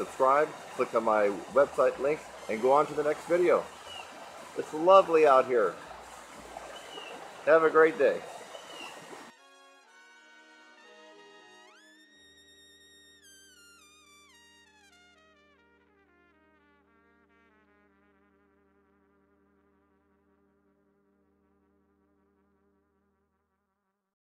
subscribe, click on my website link, and go on to the next video. It's lovely out here. Have a great day.